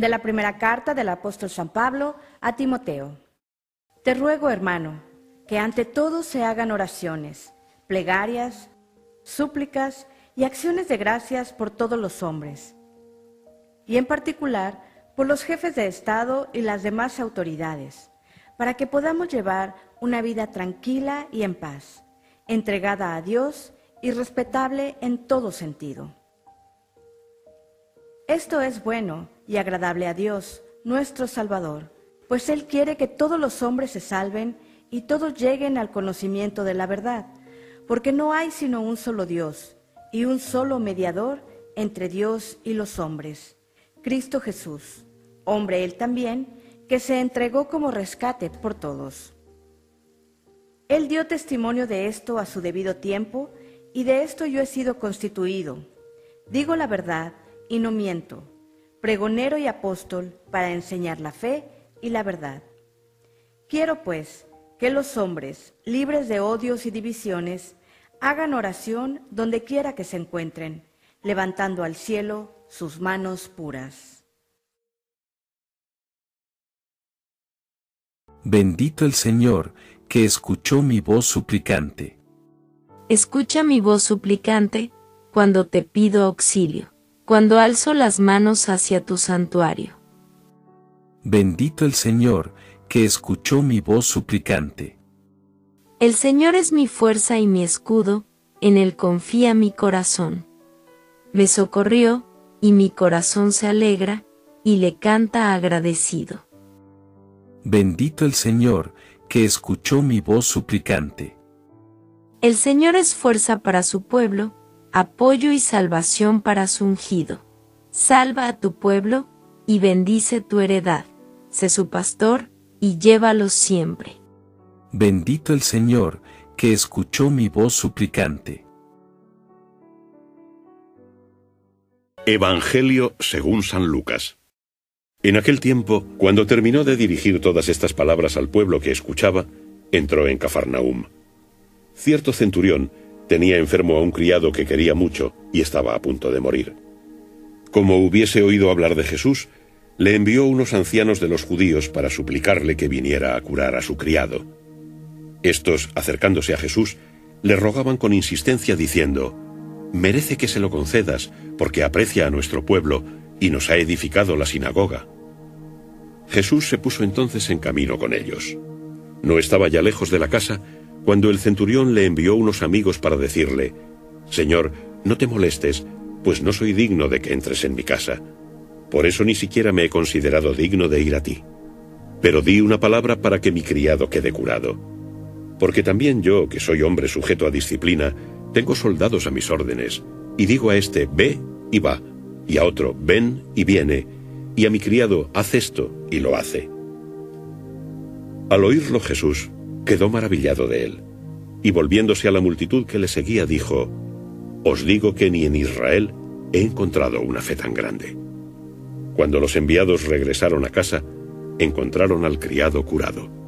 De la primera carta del apóstol San Pablo a Timoteo. Te ruego, hermano, que ante todo se hagan oraciones, plegarias, súplicas y acciones de gracias por todos los hombres, y en particular por los jefes de Estado y las demás autoridades, para que podamos llevar una vida tranquila y en paz, entregada a Dios y respetable en todo sentido. Esto es bueno y agradable a Dios, nuestro Salvador, pues Él quiere que todos los hombres se salven y todos lleguen al conocimiento de la verdad, porque no hay sino un solo Dios y un solo mediador entre Dios y los hombres, Cristo Jesús, hombre Él también, que se entregó como rescate por todos. Él dio testimonio de esto a su debido tiempo, y de esto yo he sido constituido. Digo la verdad y no miento pregonero y apóstol para enseñar la fe y la verdad. Quiero, pues, que los hombres, libres de odios y divisiones, hagan oración donde quiera que se encuentren, levantando al cielo sus manos puras. Bendito el Señor, que escuchó mi voz suplicante. Escucha mi voz suplicante, cuando te pido auxilio cuando alzo las manos hacia tu santuario. Bendito el Señor, que escuchó mi voz suplicante. El Señor es mi fuerza y mi escudo, en él confía mi corazón. Me socorrió, y mi corazón se alegra, y le canta agradecido. Bendito el Señor, que escuchó mi voz suplicante. El Señor es fuerza para su pueblo, apoyo y salvación para su ungido. Salva a tu pueblo, y bendice tu heredad. Sé su pastor, y llévalos siempre. Bendito el Señor, que escuchó mi voz suplicante. Evangelio según San Lucas. En aquel tiempo, cuando terminó de dirigir todas estas palabras al pueblo que escuchaba, entró en Cafarnaum. Cierto centurión, Tenía enfermo a un criado que quería mucho y estaba a punto de morir. Como hubiese oído hablar de Jesús, le envió unos ancianos de los judíos para suplicarle que viniera a curar a su criado. Estos, acercándose a Jesús, le rogaban con insistencia diciendo, Merece que se lo concedas, porque aprecia a nuestro pueblo y nos ha edificado la sinagoga. Jesús se puso entonces en camino con ellos. No estaba ya lejos de la casa, cuando el centurión le envió unos amigos para decirle, Señor, no te molestes, pues no soy digno de que entres en mi casa. Por eso ni siquiera me he considerado digno de ir a ti. Pero di una palabra para que mi criado quede curado. Porque también yo, que soy hombre sujeto a disciplina, tengo soldados a mis órdenes, y digo a este, ve y va, y a otro, ven y viene, y a mi criado, haz esto, y lo hace. Al oírlo Jesús, quedó maravillado de él, y volviéndose a la multitud que le seguía dijo, Os digo que ni en Israel he encontrado una fe tan grande. Cuando los enviados regresaron a casa, encontraron al criado curado.